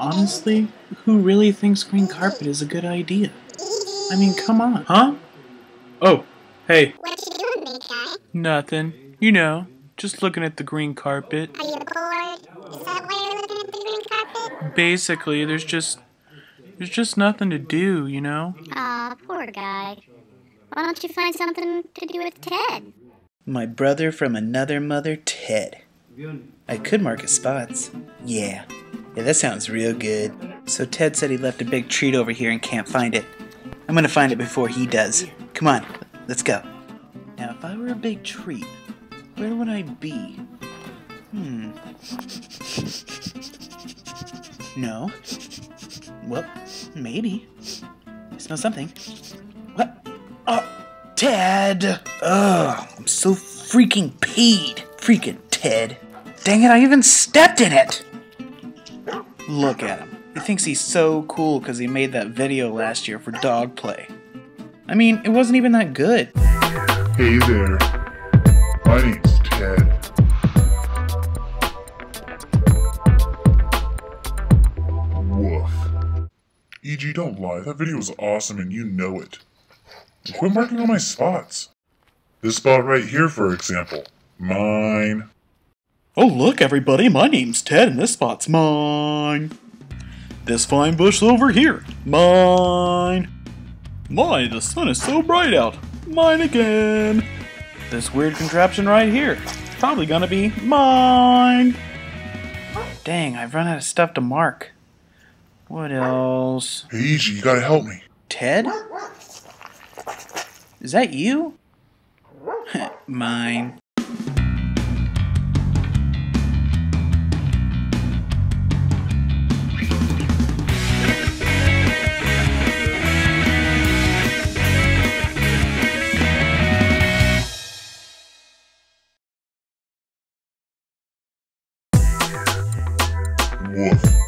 honestly, who really thinks green carpet is a good idea? I mean, come on. Huh? Oh, hey. What you doing, big guy? Nothing. You know, just looking at the green carpet. Are you bored? Is that why you're looking at the green carpet? Basically, there's just there's just nothing to do, you know? Aw, poor guy. Why don't you find something to do with Ted? My brother from another mother, Ted. I could mark his spots. Yeah. Yeah, that sounds real good. So Ted said he left a big treat over here and can't find it. I'm gonna find it before he does. Come on, let's go. Now, if I were a big treat, where would I be? Hmm. No. Well, maybe. I smell something. What? Oh, Ted! Ugh, I'm so freaking peed. Freaking Ted. Dang it, I even stepped in it! Look at him. He thinks he's so cool because he made that video last year for dog play. I mean, it wasn't even that good. Hey there. My name's Ted. Woof. Eegee, don't lie. That video was awesome and you know it. Quit marking all my spots. This spot right here, for example. Mine. Oh, look, everybody, my name's Ted, and this spot's mine. This fine bush over here, mine. My, the sun is so bright out, mine again. This weird contraption right here, probably gonna be mine. Dang, I've run out of stuff to mark. What else? Hey, Eegee, you gotta help me. Ted? Is that you? Mine. One.